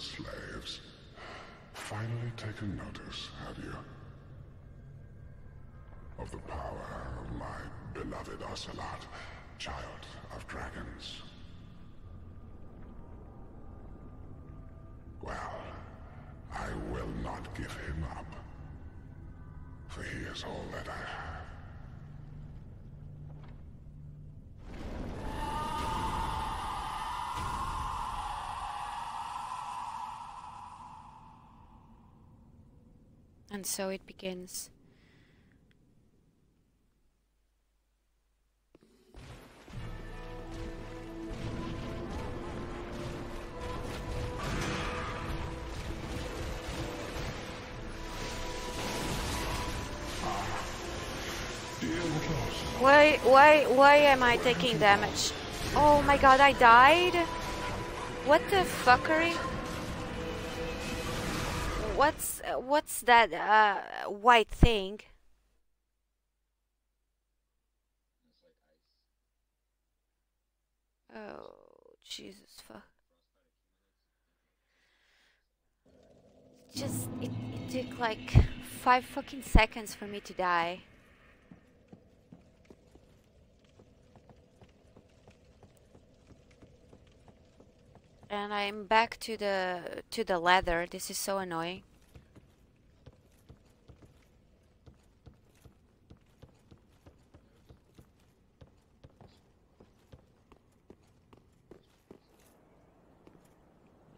slaves. Finally taken notice, have you? Of the power of my beloved Ocelotte, child of dragons. Well, I will not give him up. For he is all that I have. And so it begins. Why, why, why am I taking damage? Oh my god, I died? What the fuckery? What's, what's that, uh, white thing? Oh, Jesus fuck. Just, it, it took like five fucking seconds for me to die. And I'm back to the to the leather. This is so annoying.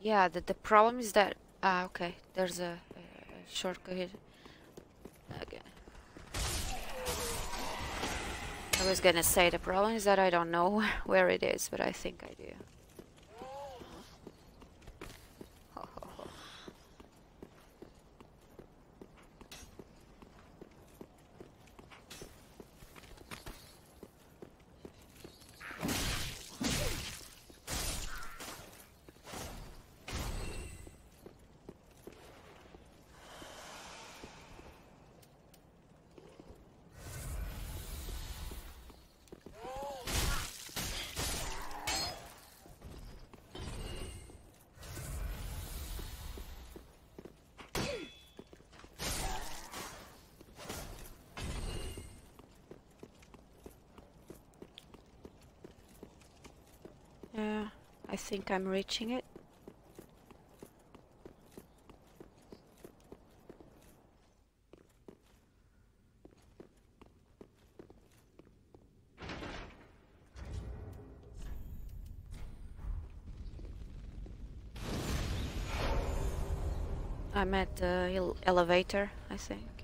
Yeah, the the problem is that ah okay, there's a, a shortcut here. Okay. I was gonna say the problem is that I don't know where it is, but I think I do. Yeah, I think I'm reaching it. I'm at the elevator, I think,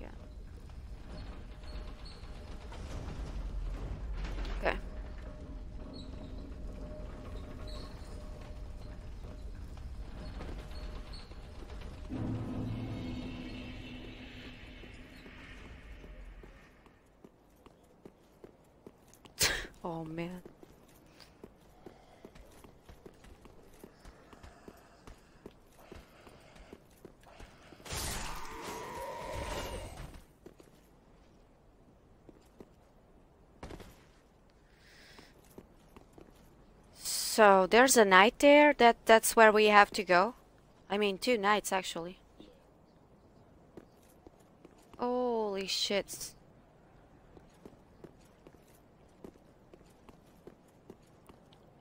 oh man. So there's a knight there. That that's where we have to go. I mean, two knights actually. Holy shit.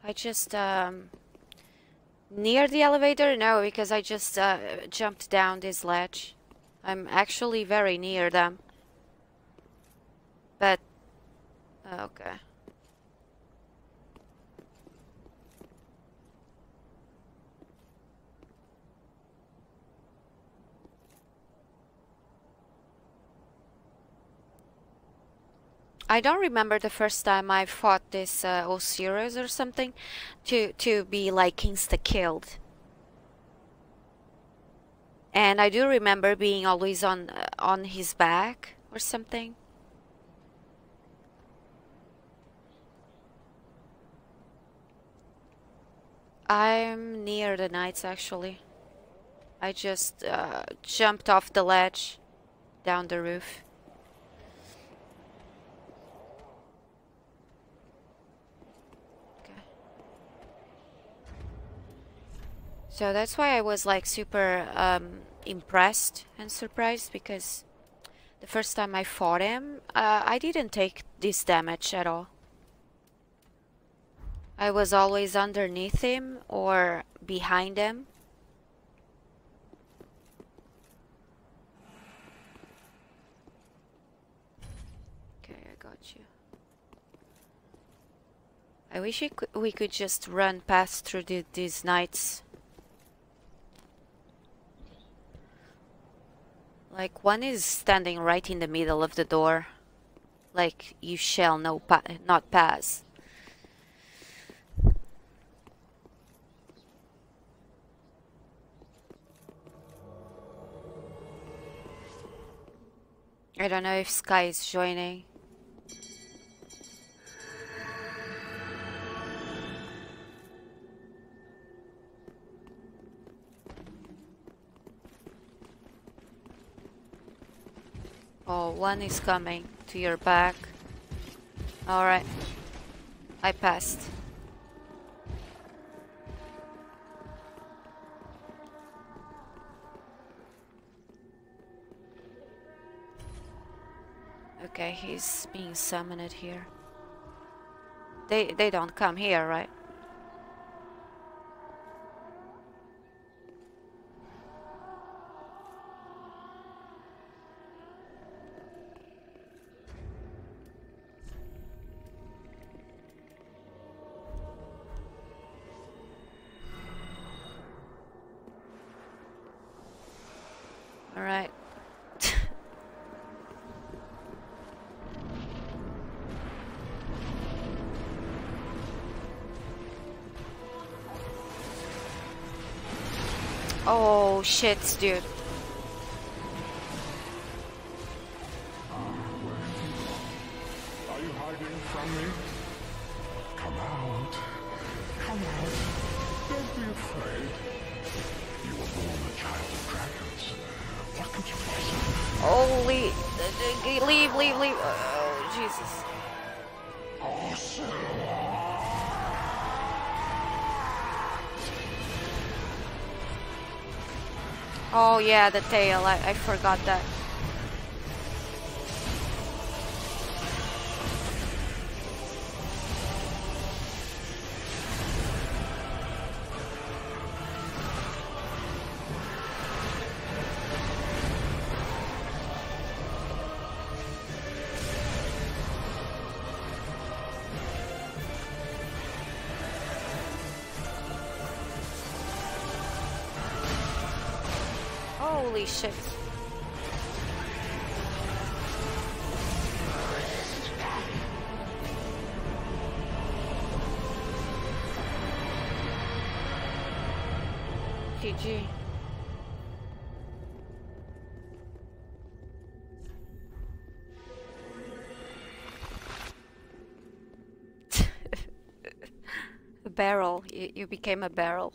I just um near the elevator? No, because I just uh, jumped down this ledge. I'm actually very near them. But okay. I don't remember the first time I fought this uh, Oceiros or something to to be like insta killed. And I do remember being always on uh, on his back or something. I'm near the knights actually. I just uh, jumped off the ledge down the roof. So that's why I was like super um, impressed and surprised because the first time I fought him, uh, I didn't take this damage at all. I was always underneath him or behind him. Okay, I got you. I wish we could, just run past through the, these knights. Like one is standing right in the middle of the door. Like you shall no pa not pass. I don't know if Sky is joining. Oh, one is coming to your back. Alright. I passed. Okay, he's being summoned here. They they don't come here, right? All right. oh shit, dude. Don't be afraid. You were born a child of dragons. Holy, leave, leave, leave. Oh Jesus. Oh yeah, the tail. I, I forgot that. Holy shit. GG. barrel. You, you became a barrel.